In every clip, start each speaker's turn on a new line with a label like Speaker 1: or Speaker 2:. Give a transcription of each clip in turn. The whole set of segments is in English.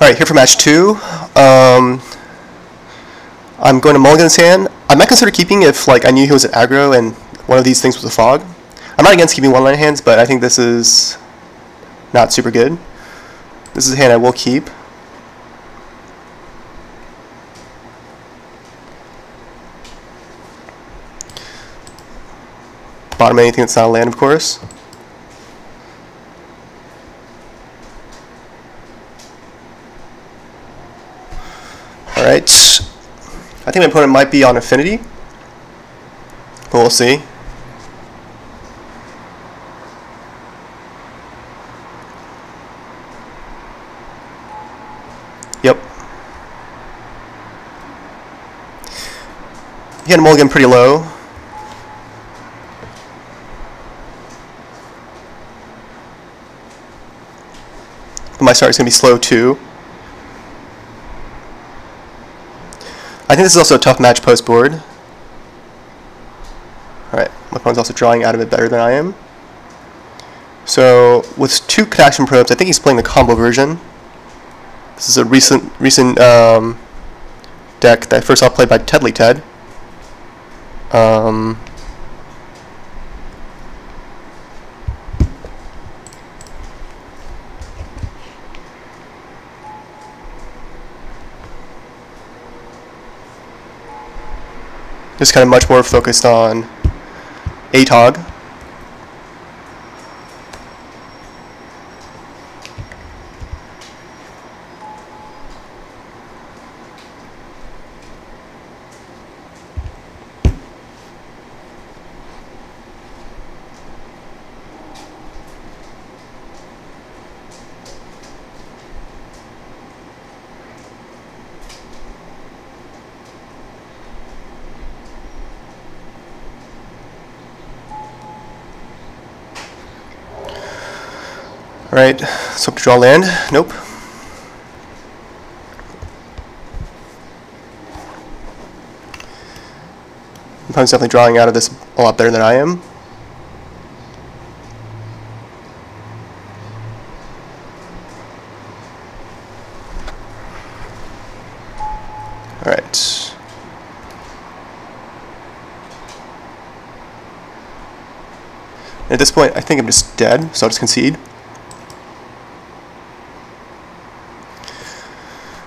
Speaker 1: Alright, here for match two. Um, I'm going to Mulligan's hand. I might consider keeping if like I knew he was at aggro and one of these things was a fog. I'm not against keeping one-line hands, but I think this is not super good. This is a hand I will keep. Bottom anything that's not land, of course. Alright. I think my opponent might be on Affinity. But we'll see. Yep. He had mulligan pretty low. But my start is going to be slow too. I think this is also a tough match post board. Alright, my opponent's also drawing out of it better than I am. So, with two Cataclysm Probes, I think he's playing the combo version. This is a recent recent um, deck that I first saw played by Tedly Ted. Um, just kind of much more focused on ATOG. Alright, so to draw land. Nope. Opponent's definitely drawing out of this a lot better than I am. Alright. At this point, I think I'm just dead, so I'll just concede.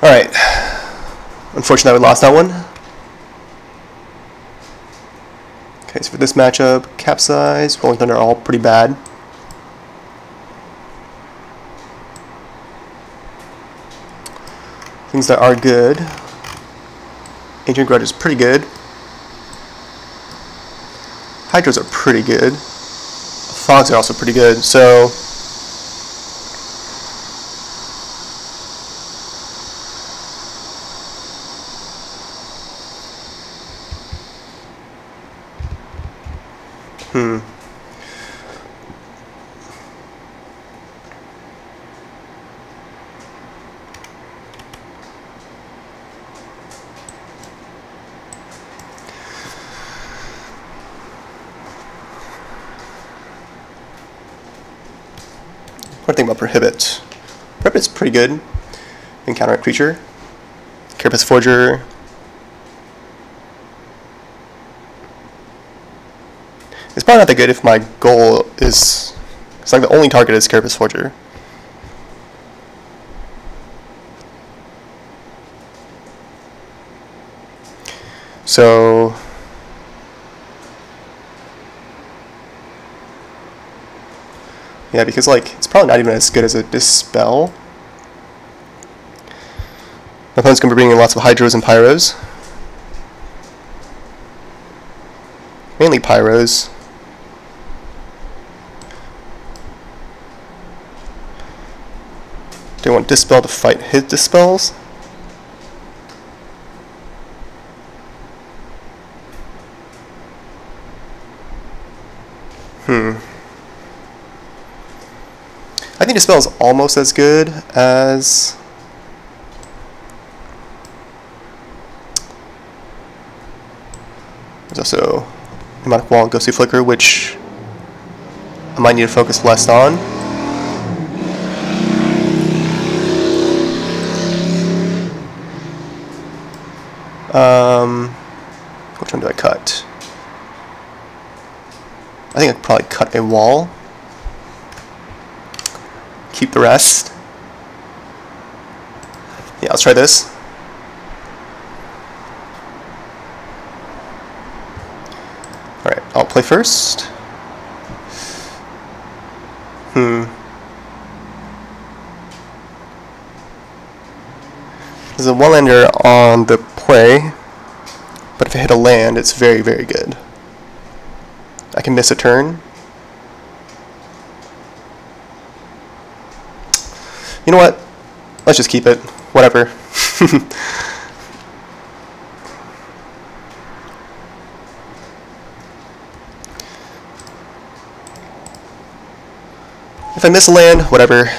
Speaker 1: Alright. Unfortunately, we lost that one. Okay, so for this matchup, Capsize, Rolling Thunder are all pretty bad. Things that are good. Ancient Grudge is pretty good. Hydros are pretty good. Fogs are also pretty good, so Hmm. You think about Prohibit? Prohibit's pretty good. Encounter a creature. Carapace Forger, probably not that good if my goal is... It's like the only target is Carapace Forger. So... Yeah, because like, it's probably not even as good as a Dispel. My opponent's going to be bringing lots of Hydros and Pyros. Mainly Pyros. Do you want Dispel to fight his Dispels? Hmm. I think Dispel is almost as good as... There's also Mnemonic Wall and Ghostly Flicker, which I might need to focus less on. Um, which one do I cut? I think I'd probably cut a wall. Keep the rest. Yeah, let's try this. Alright, I'll play first. Hmm. There's a one-lander on the play, but if I hit a land, it's very, very good. I can miss a turn. You know what? Let's just keep it. Whatever. if I miss a land, whatever.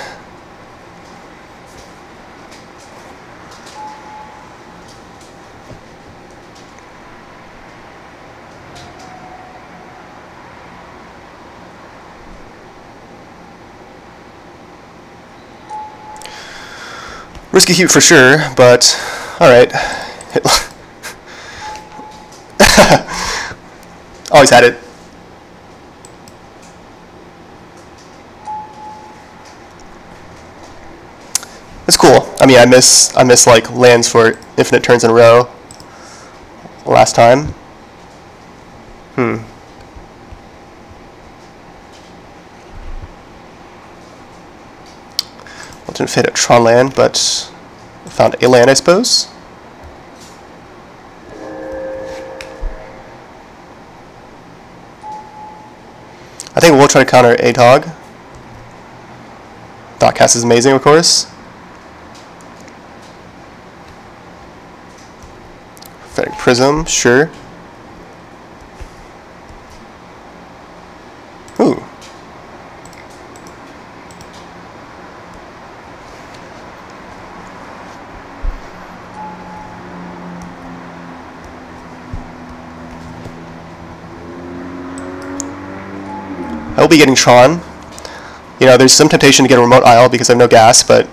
Speaker 1: Risky heat for sure, but alright. Always had it. It's cool. I mean, I miss I miss like lands for infinite turns in a row. Last time. Hmm. Didn't fit a Tron land, but found a land, I suppose. I think we'll try to counter Atog. Thoughtcast is amazing, of course. Prophetic Prism, sure. Be getting Tron. You know, there's some temptation to get a remote isle because I have no gas, but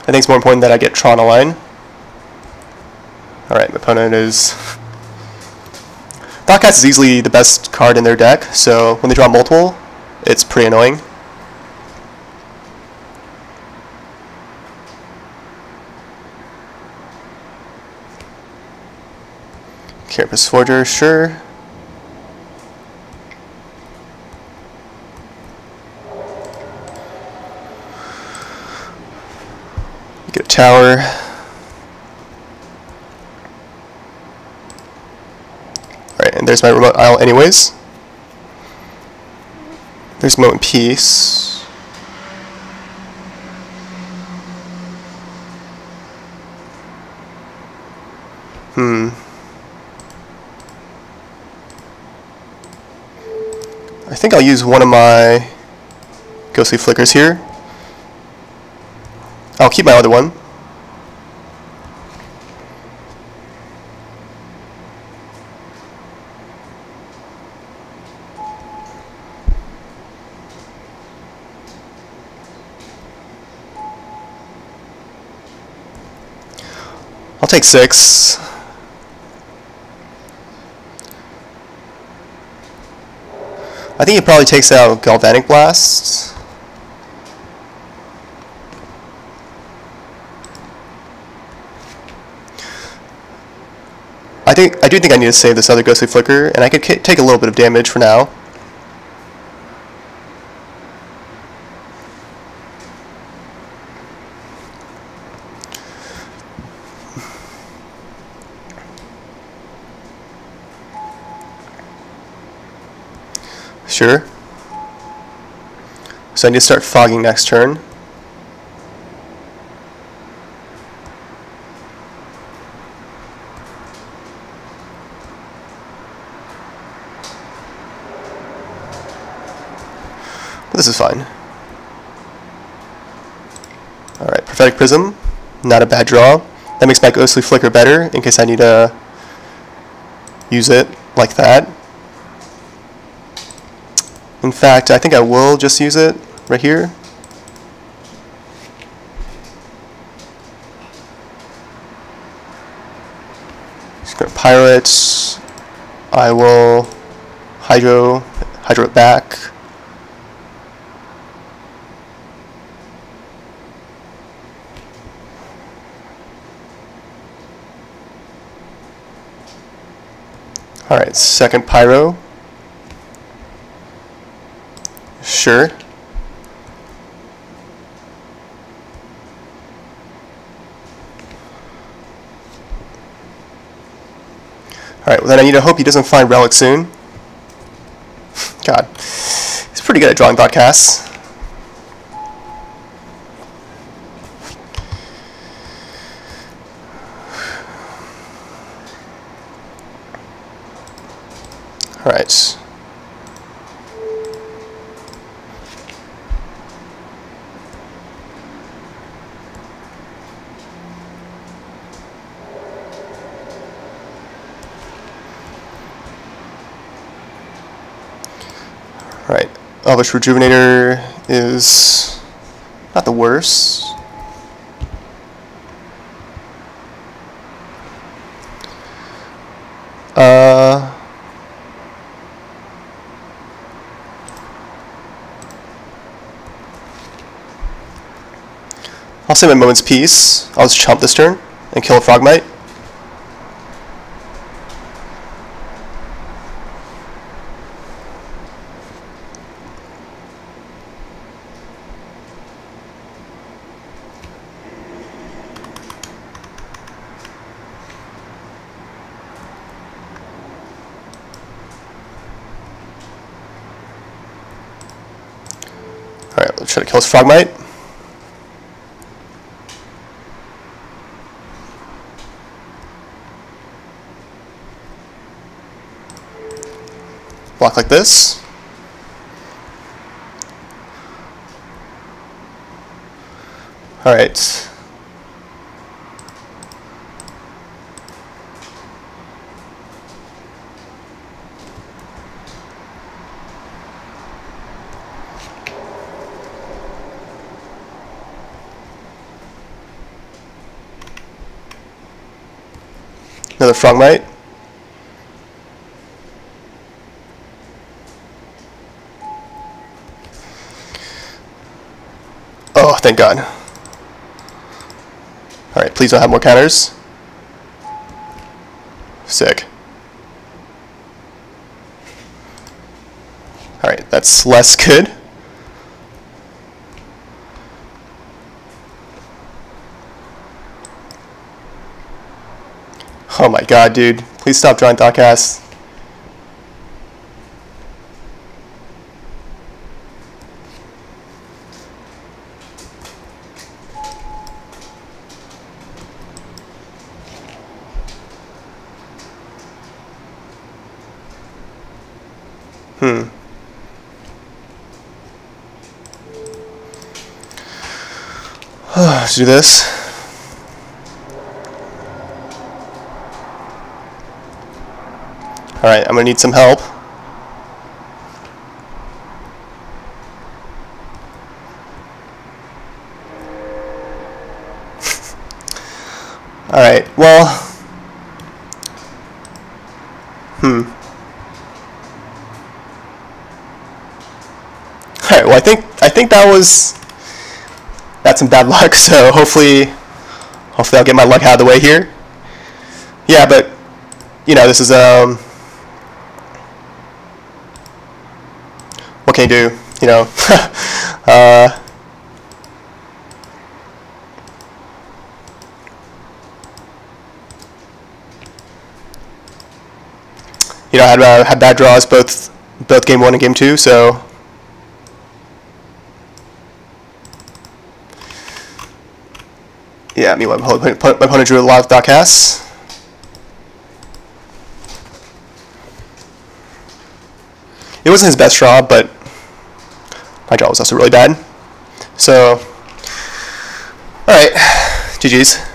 Speaker 1: I think it's more important that I get Tron line. Alright, my opponent is... Thoughtcast is easily the best card in their deck, so when they draw multiple, it's pretty annoying. Carapace Forger, sure. Get a tower. Alright, and there's my remote isle anyways. There's Moment's Peace. Hmm. I think I'll use one of my ghostly flickers here. I'll keep my other one. I'll take six. I think he probably takes out Galvanic Blast. I think I do think I need to save this other Ghostly Flicker, and I could take a little bit of damage for now. Sure. So I need to start fogging next turn. This is fine. Alright, Prophetic Prism. Not a bad draw. That makes my Ghostly Flicker better in case I need to use it like that. In fact, I think I will just use it right here. Just gonna pirates. I will hydro, hydro it back. Alright, second pyro. Sure. Alright, well then I need to hope he doesn't find Relic soon. God. He's pretty good at drawing Thoughtcasts. Alright. Right. Elvish Rejuvenator is not the worst. Uh, I'll say my moment's peace. I'll just chomp this turn and kill a Frogmite. Alright, let's try to kill this Frogmite. Block like this. Alright. Another Frogmite. Oh, thank God. Alright, please don't have more counters. Sick. Alright, that's less good. Oh my god, dude. Please stop drawing Thoughtcast. Hmm. Let's do this. Alright, I'm gonna need some help. Alright, well... Hmm. Alright, well I think I think that was that's some bad luck, so hopefully hopefully I'll get my luck out of the way here. Yeah, but you know, this is um what can you do? You know, uh, you know, I had uh, had bad draws both both game one and game two, so. Yeah, meanwhile, my opponent, my opponent drew a lot of Thoughtcasts. It wasn't his best draw, but my draw was also really bad. So, alright, GG's.